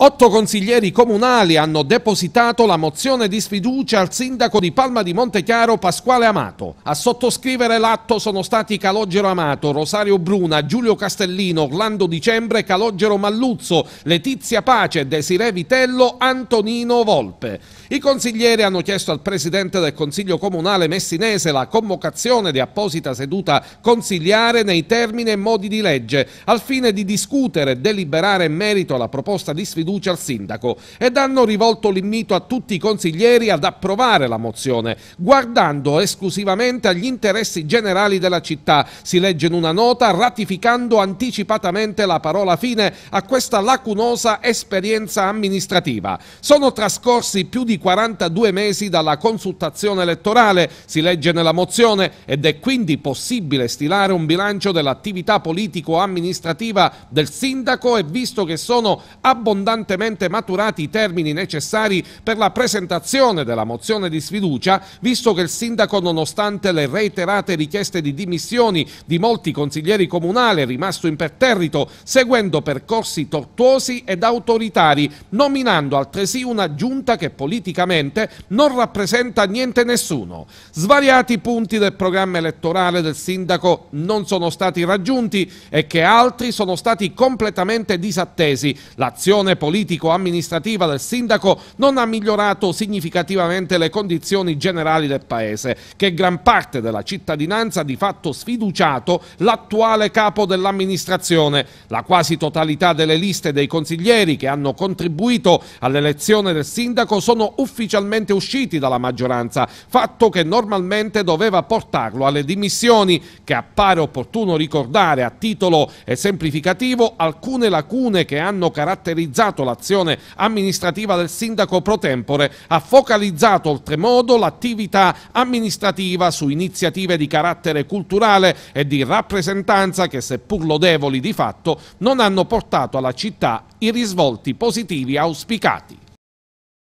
Otto consiglieri comunali hanno depositato la mozione di sfiducia al sindaco di Palma di Montechiaro Pasquale Amato. A sottoscrivere l'atto sono stati Calogero Amato, Rosario Bruna, Giulio Castellino, Orlando Dicembre, Calogero Malluzzo, Letizia Pace, Desiree Vitello, Antonino Volpe. I consiglieri hanno chiesto al presidente del Consiglio Comunale messinese la convocazione di apposita seduta consigliare nei termini e modi di legge, al fine di discutere e deliberare in merito alla proposta di sfiducia fiducia al sindaco ed hanno rivolto l'invito a tutti i consiglieri ad approvare la mozione, guardando esclusivamente agli interessi generali della città, si legge in una nota, ratificando anticipatamente la parola fine a questa lacunosa esperienza amministrativa. Sono trascorsi più di 42 mesi dalla consultazione elettorale, si legge nella mozione, ed è quindi possibile stilare un bilancio dell'attività politico-amministrativa del sindaco e visto che sono abbondanti abbondantemente maturati i termini necessari per la presentazione della mozione di sfiducia, visto che il sindaco, nonostante le reiterate richieste di dimissioni di molti consiglieri comunali, è rimasto imperterrito, seguendo percorsi tortuosi ed autoritari, nominando altresì una giunta che politicamente non rappresenta niente nessuno. Svariati punti del programma elettorale del sindaco non sono stati raggiunti e che altri sono stati completamente disattesi. L'azione politica politico-amministrativa del sindaco non ha migliorato significativamente le condizioni generali del paese, che gran parte della cittadinanza ha di fatto sfiduciato l'attuale capo dell'amministrazione. La quasi totalità delle liste dei consiglieri che hanno contribuito all'elezione del sindaco sono ufficialmente usciti dalla maggioranza, fatto che normalmente doveva portarlo alle dimissioni, che appare opportuno ricordare a titolo esemplificativo alcune lacune che hanno caratterizzato l'azione amministrativa del sindaco pro tempore, ha focalizzato oltremodo l'attività amministrativa su iniziative di carattere culturale e di rappresentanza che, seppur lodevoli di fatto, non hanno portato alla città i risvolti positivi auspicati.